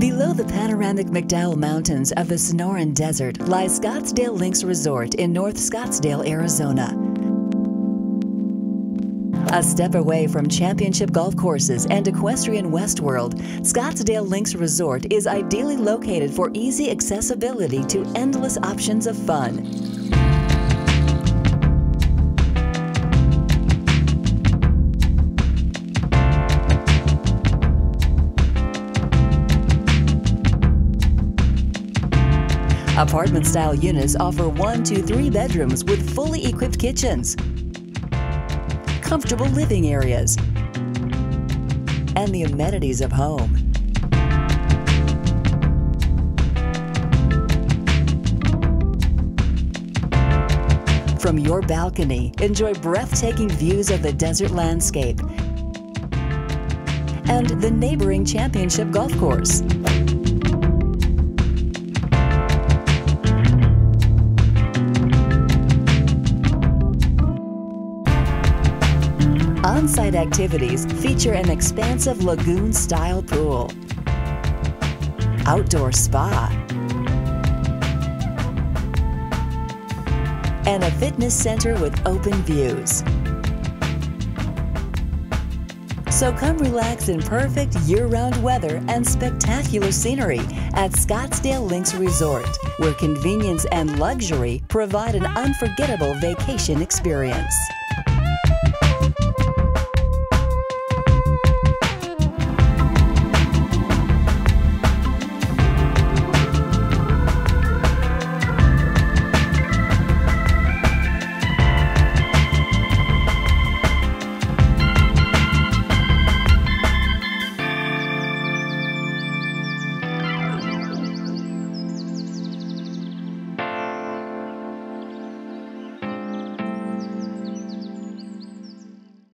Below the panoramic McDowell Mountains of the Sonoran Desert lies Scottsdale Links Resort in North Scottsdale, Arizona. A step away from championship golf courses and equestrian Westworld, Scottsdale Links Resort is ideally located for easy accessibility to endless options of fun. Apartment style units offer one to three bedrooms with fully equipped kitchens, comfortable living areas, and the amenities of home. From your balcony, enjoy breathtaking views of the desert landscape and the neighboring championship golf course. On-site activities feature an expansive lagoon-style pool, outdoor spa, and a fitness center with open views. So come relax in perfect year-round weather and spectacular scenery at Scottsdale Links Resort, where convenience and luxury provide an unforgettable vacation experience.